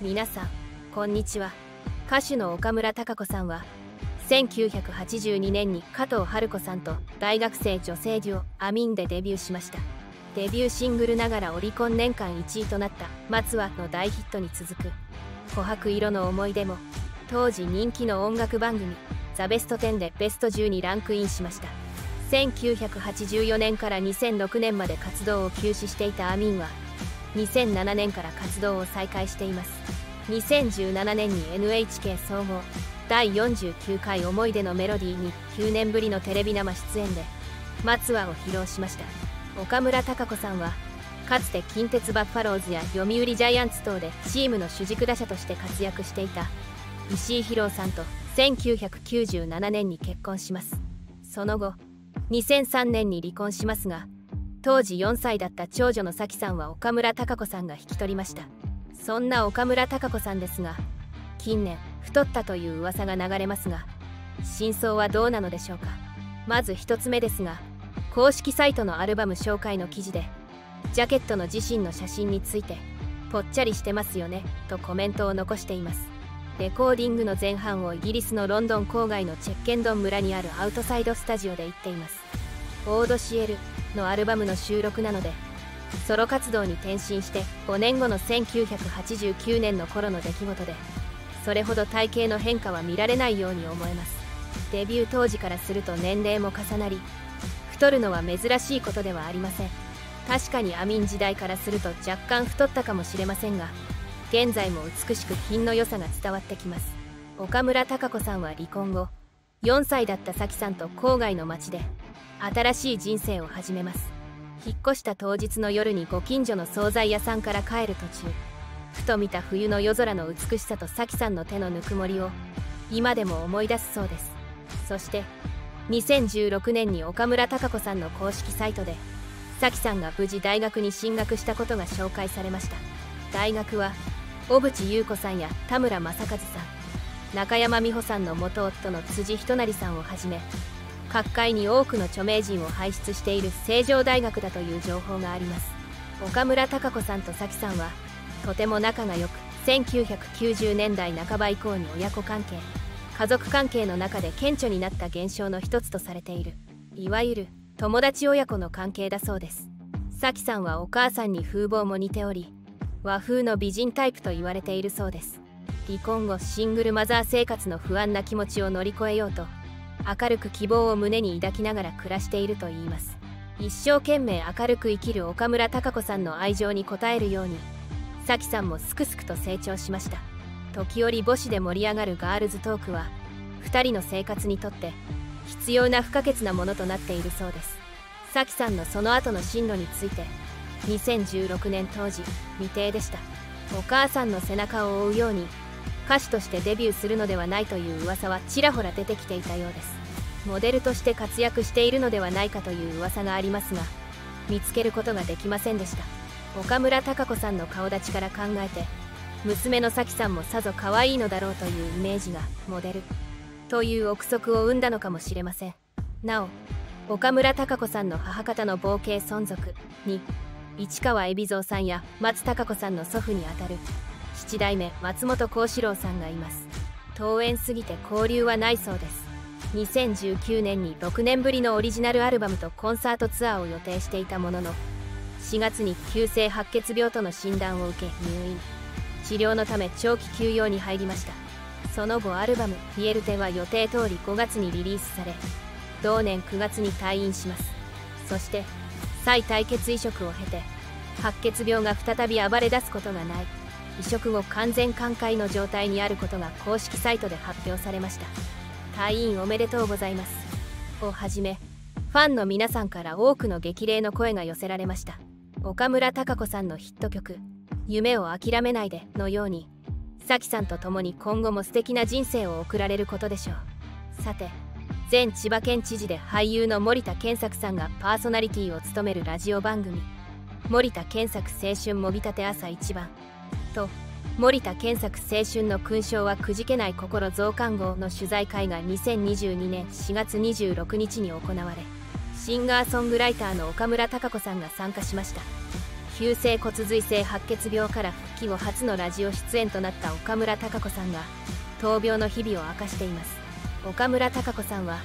皆さんこんにちは。歌手の岡村孝子さんは1982年に加藤春子さんと大学生女性デュオアミンでデビューしました。デビューシングルながらオリコン年間1位となった「松は」の大ヒットに続く「琥珀色の思い出」も当時人気の音楽番組「ザ・ベスト10」でベスト10にランクインしました。1984年から2006年まで活動を休止していたアミンは2007年から活動を再開しています。2017年に NHK 総合第49回思い出のメロディーに9年ぶりのテレビ生出演で「松葉」を披露しました。岡村孝子さんはかつて近鉄バッファローズや読売ジャイアンツ等でチームの主軸打者として活躍していた石井宏さんと1997年に結婚します。その後2003年に離婚しますが当時4歳だった長女の咲さんは岡村孝子さんが引き取りました。そんな岡村孝子さんですが近年太ったという噂が流れますが真相はどうなのでしょうか。まず1つ目ですが公式サイトのアルバム紹介の記事でジャケットの自身の写真についてぽっちゃりしてますよねとコメントを残しています。レコーディングの前半をイギリスのロンドン郊外のチェッケンドン村にあるアウトサイドスタジオで行っています。オードシエルのアルバムの収録なのでソロ活動に転身して5年後の1989年の頃の出来事でそれほど体型の変化は見られないように思えます。デビュー当時からすると年齢も重なり太るのは珍しいことではありません。確かにアミン時代からすると若干太ったかもしれませんが現在も美しく品の良さが伝わってきます。岡村孝子さんは離婚後4歳だった咲さんと郊外の町で新しい人生を始めます。引っ越した当日の夜にご近所の惣菜屋さんから帰る途中ふと見た冬の夜空の美しさと咲さんの手のぬくもりを今でも思い出すそうです。そして2016年に岡村孝子さんの公式サイトで咲さんが無事大学に進学したことが紹介されました。大学は小渕優子さんや田村正和さん中山美穂さんの元夫の辻仁成さんをはじめ各界に多くの著名人を輩出している成城大学だという情報があります。岡村孝子さんと咲さんはとても仲が良く1990年代半ば以降に親子関係家族関係の中で顕著になった現象の一つとされている。いわゆる友達親子の関係だそうです。咲さんはお母さんに風貌も似ており和風の美人タイプと言われているそうです。離婚後シングルマザー生活の不安な気持ちを乗り越えようと明るく希望を胸に抱きながら暮らしているといいます。一生懸命明るく生きる岡村孝子さんの愛情に応えるように咲さんもすくすくと成長しました。時折母子で盛り上がるガールズトークは2人の生活にとって必要な不可欠なものとなっているそうです。咲さんのその後の進路について2016年当時未定でした。お母さんの背中を追うように歌手としてデビューするのではないという噂はちらほら出てきていたようです。モデルとして活躍しているのではないかという噂がありますが見つけることができませんでした。岡村孝子さんの顔立ちから考えて娘の咲さんもさぞ可愛いのだろうというイメージがモデル。という憶測を生んだのかもしれません。なお岡村孝子さんの母方の傍系存続に市川海老蔵さんや松たか子さんの祖父にあたる代目松本幸四郎さんがいます。遠縁すぎて交流はないそうです。2019年に6年ぶりのオリジナルアルバムとコンサートツアーを予定していたものの4月に急性白血病との診断を受け入院。治療のため長期休養に入りました。その後アルバム「フィエルテ」は予定通り5月にリリースされ同年9月に退院します。そして再対血移植を経て白血病が再び暴れ出すことがない。移植後完全寛解の状態にあることが公式サイトで発表されました。退院おめでとうございます。をはじめファンの皆さんから多くの激励の声が寄せられました。岡村孝子さんのヒット曲「夢を諦めないで」のように咲さんと共に今後も素敵な人生を送られることでしょう。さて前千葉県知事で俳優の森田健作さんがパーソナリティを務めるラジオ番組「森田健作青春もぎたて朝一番」と森田健作青春の勲章はくじけない心増刊号の取材会が2022年4月26日に行われシンガーソングライターの岡村孝子さんが参加しました。急性骨髄性白血病から復帰後初のラジオ出演となった岡村孝子さんが闘病の日々を明かしています。岡村孝子さんは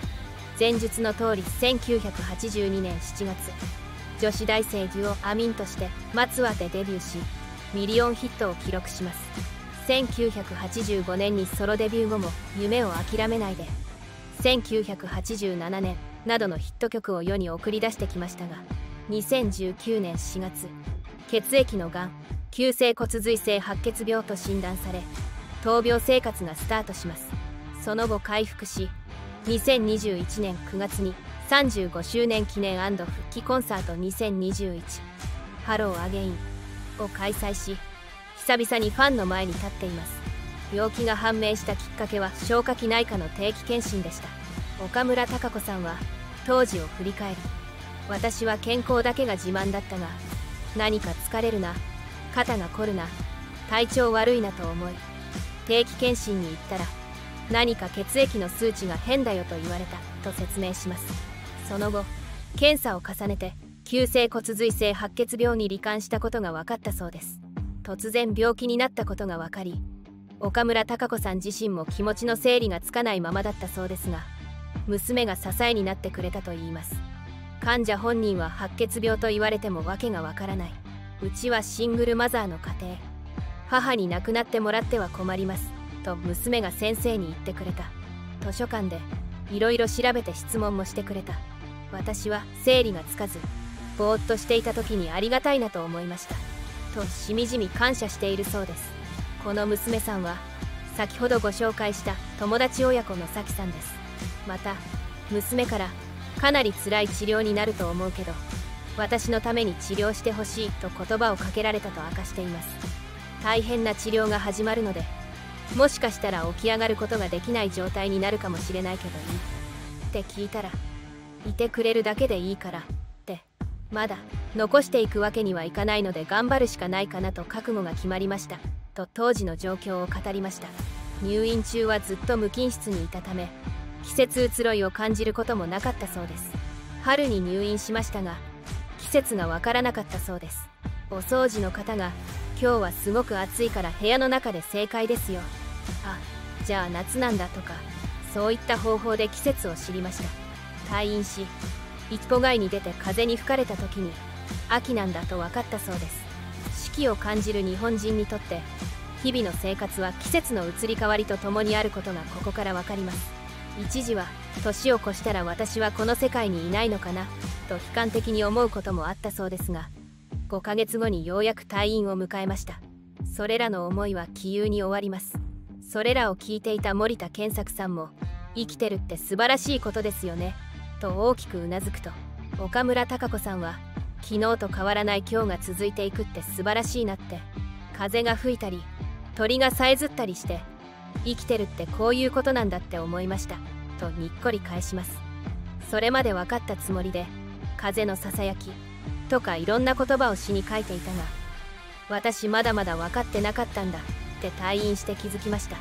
前述の通り1982年7月女子大生デュオアミンとして松和でデビューしミリオンヒットを記録します。1985年にソロデビュー後も夢を諦めないで。1987年などのヒット曲を世に送り出してきましたが2019年4月血液のがん急性骨髄性白血病と診断され闘病生活がスタートします。その後回復し2021年9月に35周年記念復帰コンサート2021 Hello Again。を開催し久々にファンの前に立っています。病気が判明したきっかけは消化器内科の定期検診でした。岡村孝子さんは当時を振り返り私は健康だけが自慢だったが何か疲れるな肩が凝るな体調悪いなと思い定期検診に行ったら何か血液の数値が変だよと言われたと説明します。その後検査を重ねて急性骨髄性白血病に罹患したことが分かったそうです。突然病気になったことが分かり岡村孝子さん自身も気持ちの整理がつかないままだったそうですが娘が支えになってくれたといいます。患者本人は白血病と言われても訳がわからない。うちはシングルマザーの家庭。母に亡くなってもらっては困ります。と娘が先生に言ってくれた。図書館でいろいろ調べて質問もしてくれた。私は整理がつかずぼーっとしていた時にありがたいなと思いました。としみじみ感謝しているそうです。この娘さんは先ほどご紹介した友達親子のさきさんです。また娘からかなり辛い治療になると思うけど私のために治療してほしいと言葉をかけられたと明かしています。大変な治療が始まるのでもしかしたら起き上がることができない状態になるかもしれないけどいいって聞いたらいてくれるだけでいいから。まだ残していくわけにはいかないので頑張るしかないかなと覚悟が決まりました。と当時の状況を語りました。入院中はずっと無菌室にいたため季節移ろいを感じることもなかったそうです。春に入院しましたが季節がわからなかったそうです。お掃除の方が今日はすごく暑いから部屋の中で正解ですよ。あじゃあ夏なんだとかそういった方法で季節を知りました。退院し一歩外に出て風に吹かれた時に秋なんだと分かったそうです。四季を感じる日本人にとって日々の生活は季節の移り変わりとともにあることがここから分かります。一時は年を越したら私はこの世界にいないのかなと悲観的に思うこともあったそうですが5ヶ月後にようやく退院を迎えました。それらの思いは気憂に終わります。それらを聞いていた森田健作さんも生きてるって素晴らしいことですよね。と大きくうなずくと岡村孝子さんは昨日と変わらない今日が続いていくって素晴らしいなって風が吹いたり鳥がさえずったりして生きてるってこういうことなんだって思いましたとにっこり返します。それまで分かったつもりで風のささやきとかいろんな言葉を詩に書いていたが私まだまだ分かってなかったんだって退院して気づきました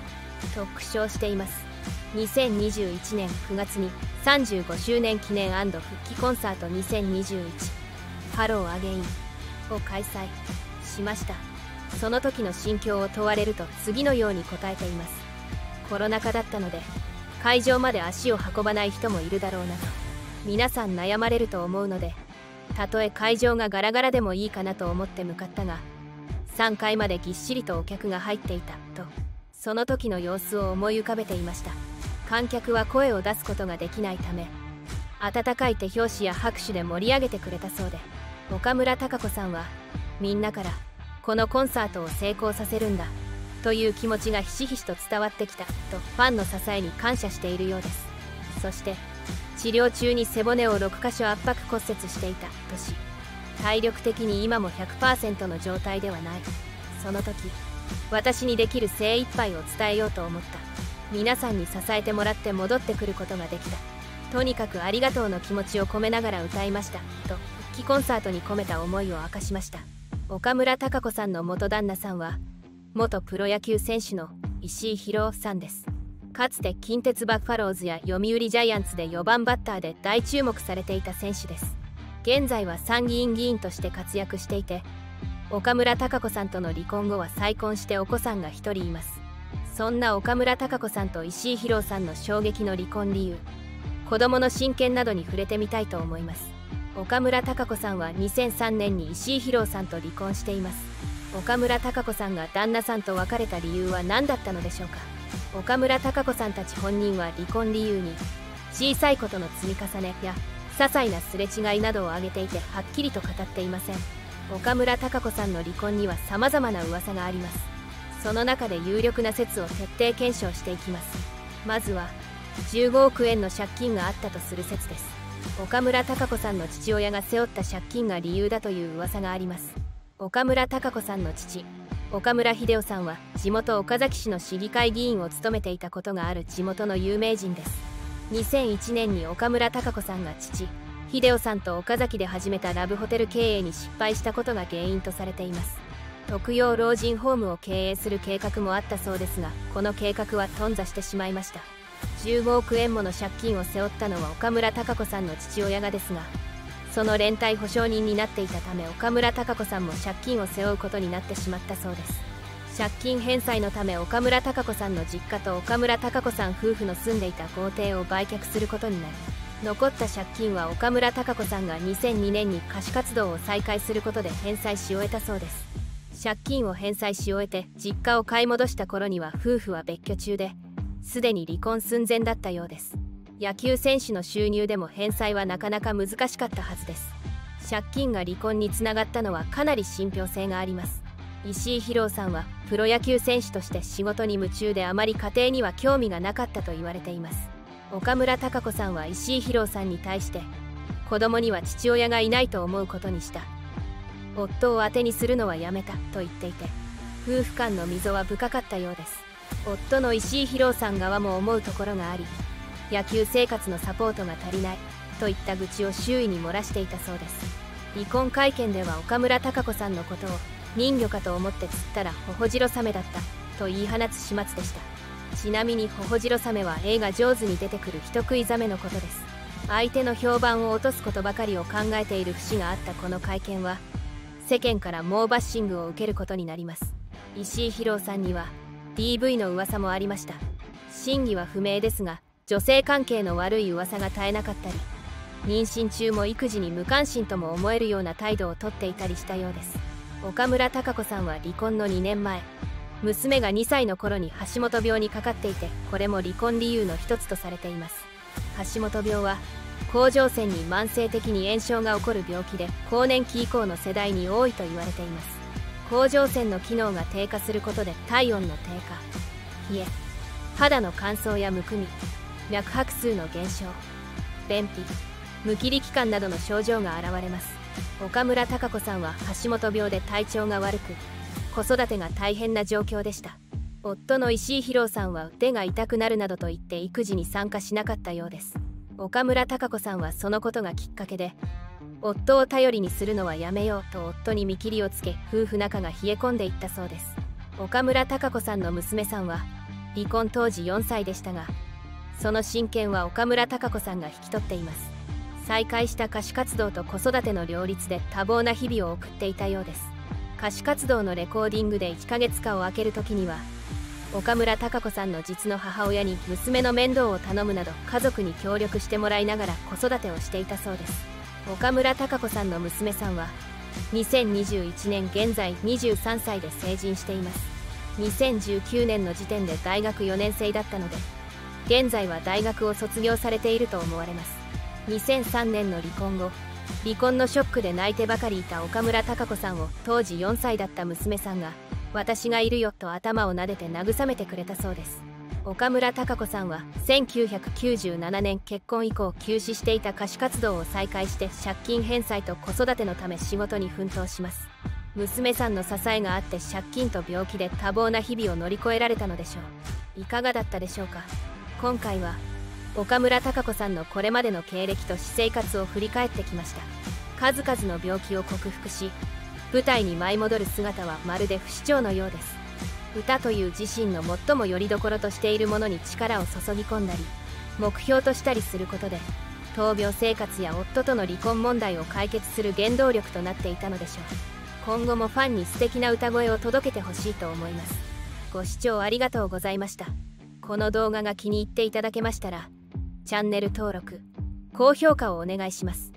と苦笑しています。2021年9月に35周年記念復帰コンサート2021 Hello Again を開催しました。その時の心境を問われると次のように答えています。コロナ禍だったので会場まで足を運ばない人もいるだろうなと皆さん悩まれると思うのでたとえ会場がガラガラでもいいかなと思って向かったが3階までぎっしりとお客が入っていたとその時の様子を思い浮かべていました。観客は声を出すことができないため温かい手拍子や拍手で盛り上げてくれたそうで岡村孝子さんはみんなからこのコンサートを成功させるんだという気持ちがひしひしと伝わってきたとファンの支えに感謝しているようです。そして治療中に背骨を6箇所圧迫骨折していたとし体力的に今も100%の状態ではない。その時私にできる精一杯を伝えようと思った。皆さんに支えてもらって戻ってくることができた。とにかくありがとうの気持ちを込めながら歌いました。と復帰コンサートに込めた思いを明かしました。岡村孝子さんの元旦那さんは元プロ野球選手の石井宏夫さんです。かつて近鉄バッファローズや読売ジャイアンツで4番バッターで大注目されていた選手です。現在は参議院議員として活躍していて岡村孝子さんとの離婚後は再婚してお子さんが1人います。そんな岡村孝子さんと石井宏さんの衝撃の離婚理由子供の親権などに触れてみたいと思います。岡村孝子さんは2003年に石井宏さんと離婚しています。岡村孝子さんが旦那さんと別れた理由は何だったのでしょうか。岡村孝子さんたち本人は離婚理由に小さいことの積み重ねや些細なすれ違いなどを挙げていてはっきりと語っていません。岡村孝子さんの離婚には様々な噂があります。その中で有力な説を徹底検証していきます。まずは15億円の借金があったとする説です。岡村孝子さんの父親が背負った借金が理由だという噂があります。岡村孝子さんの父岡村秀夫さんは地元岡崎市の市議会議員を務めていたことがある地元の有名人です。2001年に岡村孝子さんが父秀夫さんと岡崎で始めたラブホテル経営に失敗したことが原因とされています。特養老人ホームを経営する計画もあったそうですがこの計画は頓挫してしまいました。15億円もの借金を背負ったのは岡村孝子さんの父親がですがその連帯保証人になっていたため岡村孝子さんも借金を背負うことになってしまったそうです。借金返済のため岡村孝子さんの実家と岡村孝子さん夫婦の住んでいた豪邸を売却することになり残った借金は岡村孝子さんが2002年に歌手活動を再開することで返済し終えたそうです。借金を返済し終えて実家を買い戻した頃には夫婦は別居中ですでに離婚寸前だったようです。野球選手の収入でも返済はなかなか難しかったはずです。借金が離婚につながったのはかなり信憑性があります。石井宏さんはプロ野球選手として仕事に夢中であまり家庭には興味がなかったと言われています。岡村孝子さんは石井宏さんに対して子供には父親がいないと思うことにした。夫を当てにするのはやめたと言っていて夫婦間の溝は深かったようです。夫の石井宏さん側も思うところがあり野球生活のサポートが足りないといった愚痴を周囲に漏らしていたそうです。離婚会見では岡村孝子さんのことを人魚かと思って釣ったらホホジロサメだったと言い放つ始末でした。ちなみにホホジロサメは映画「上手」に出てくる人食いザメのことです。相手の評判を落とすことばかりを考えている節があったこの会見は世間から猛バッシングを受けることになります。石井宏さんには DV の噂もありました。真偽は不明ですが女性関係の悪い噂が絶えなかったり妊娠中も育児に無関心とも思えるような態度をとっていたりしたようです。岡村孝子さんは離婚の2年前娘が2歳の頃に橋本病にかかっていてこれも離婚理由の一つとされています。橋本病は甲状腺に慢性的に炎症が起こる病気で更年期以降の世代に多いと言われています。甲状腺の機能が低下することで体温の低下。冷え肌の乾燥やむくみ脈拍数の減少便秘無気力感などの症状が現れます。岡村孝子さんは橋本病で体調が悪く子育てが大変な状況でした。夫の石井宏さんは腕が痛くなるなどと言って育児に参加しなかったようです。岡村孝子さんはそのことがきっかけで夫を頼りにするのはやめようと夫に見切りをつけ夫婦仲が冷え込んでいったそうです。岡村孝子さんの娘さんは離婚当時4歳でしたがその親権は岡村孝子さんが引き取っています。再開した歌手活動と子育ての両立で多忙な日々を送っていたようです。歌手活動のレコーディングで1ヶ月間を空ける時には岡村孝子さんの実の母親に娘の面倒を頼むなど家族に協力してもらいながら子育てをしていたそうです。岡村孝子さんの娘さんは2021年現在23歳で成人しています。2019年の時点で大学4年生だったので現在は大学を卒業されていると思われます。2003年の離婚後離婚のショックで泣いてばかりいた岡村孝子さんを当時4歳だった娘さんが「私がいるよ」と頭を撫でて慰めてくれたそうです。岡村孝子さんは1997年結婚以降休止していた歌手活動を再開して借金返済と子育てのため仕事に奮闘します。娘さんの支えがあって借金と病気で多忙な日々を乗り越えられたのでしょう。いかがだったでしょうか？今回は岡村孝子さんのこれまでの経歴と私生活を振り返ってきました。数々の病気を克服し舞台に舞い戻る姿はまるで不死鳥のようです。歌という自身の最もよりどころとしているものに力を注ぎ込んだり目標としたりすることで闘病生活や夫との離婚問題を解決する原動力となっていたのでしょう。今後もファンに素敵な歌声を届けてほしいと思います。ご視聴ありがとうございました。この動画が気に入っていただけましたらチャンネル登録高評価をお願いします。